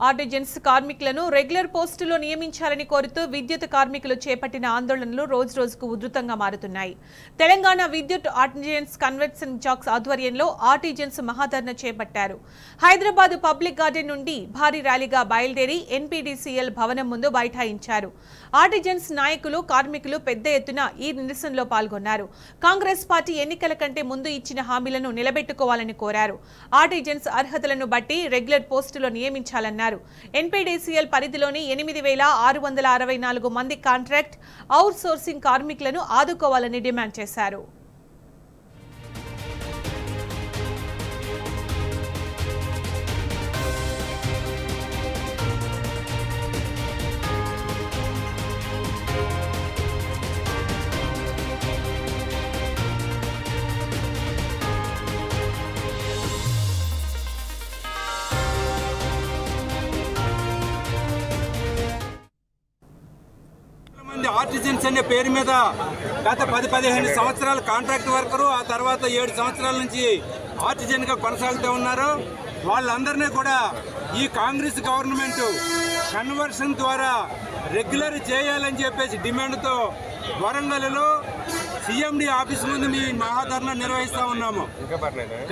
Artisans కార్మికులను regular పోస్టులో నియమించాలని కోరుతూ విద్యుత్ కార్మికులు చేపట్టిన ఆందోళనలు రోజురోజుకు ఉధృతంగా మారుతున్నాయి. తెలంగాణ విద్యుత్ ఆర్టిజన్స్ కన్వెన్షన్ జాక్స్ ఆధ్వర్యంలో ఆర్టిజన్స్ మహాధర్ణ చేపట్టారు. హైదరాబాద్ పబ్లిక్ గార్డెన్ నుండి భారీ ర్యాలీగా బయలుదేరి ఎన్పీడీసీఎల్ భవనం ముందు బైఠాయించారు. ఆర్టిజన్స్ నాయకులు కార్మికులు పెద్ద ఎత్తున ఈ నిరసనలో పాల్గొన్నారు. కాంగ్రెస్ పార్టీ ఎన్నికల కంటే ముందు ఇచ్చిన హామీలను నిలబెట్టుకోవాలని కోరారు. ఆర్టిజన్స్ అర్హతలను బట్టి రెగ్యులర్ పోస్టులో నియమించాలన్నారు ఎన్పీడీసీఎల్ పరిధిలోని ఎనిమిది వేల ఆరు వందల అరవై నాలుగు మంది కాంట్రాక్ట్ అవుట్ సోర్సింగ్ కార్మికులను ఆదుకోవాలని డిమాండ్ చేశారు. మంది ఆర్టిజన్స్ అనే పేరు మీద గత పది పదిహేను సంవత్సరాలు కాంట్రాక్ట్ వర్కరు ఆ తర్వాత ఏడు సంవత్సరాల నుంచి ఆర్టిజన్గా కొనసాగుతూ ఉన్నారు. వాళ్ళందరినీ కూడా ఈ కాంగ్రెస్ గవర్నమెంట్ కన్వర్షన్ ద్వారా రెగ్యులర్ చేయాలని చెప్పేసి డిమాండ్తో వరంగల్లో సిఎండి ఆఫీస్ ముందు మీ మహాధరణ నిర్వహిస్తా ఉన్నాము.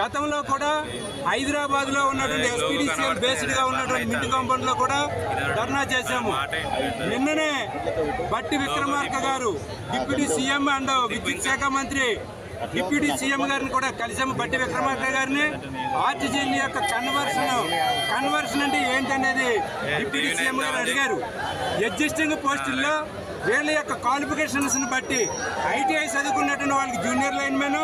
గతంలో కూడా హైదరాబాద్లో ఉన్నటువంటి ఎస్పీడీసీఎల్ బేస్డ్గా ఉన్నటువంటి మింటి కాంపౌండ్లో కూడా ధర్నా చేశాము. నిన్ననే బట్టి విక్రమార్క గారు డిప్యూటీ సీఎం అండ్ విద్యుత్ శాఖ మంత్రి డిప్యూటీ సీఎం గారిని కూడా కలిసాము బట్టి విక్రమార్క గారిని. ఆర్టీజీఎల్ యొక్క కన్వర్షన్ కన్వర్షన్ అంటే ఏంటనేది డిప్యూటీ సీఎం గారు అడిగారు. ఎగ్జిస్టింగ్ పోస్టుల్లో వీళ్ళ యొక్క క్వాలిఫికేషన్స్ బట్టి ఐటీఐ చదువుకున్నటువంటి వాళ్ళకి జూనియర్ లైన్మెన్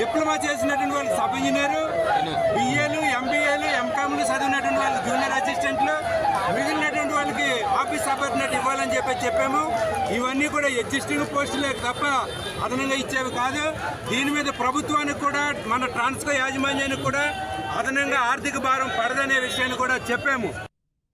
డిప్లొమా చేసినటువంటి వాళ్ళకి సబ్ ఇంజనీరు బిఏలు ఎంబీఏలు ఎంకామ్లు చదివినటువంటి వాళ్ళకి జూనియర్ అసిస్టెంట్లు మిగిలినటువంటి ఆఫీస్ సబార్డినేట్ ఇవ్వాలని చెప్పి చెప్పాము. ఇవన్నీ కూడా ఎగ్జిస్టింగ్ పోస్టులే తప్ప అదనంగా ఇచ్చేవి కాదు. దీని మీద ప్రభుత్వానికి కూడా మన ట్రాన్స్కో యాజమాన్యానికి కూడా అదనంగా ఆర్థిక భారం పడదనే విషయాన్ని కూడా చెప్పాము.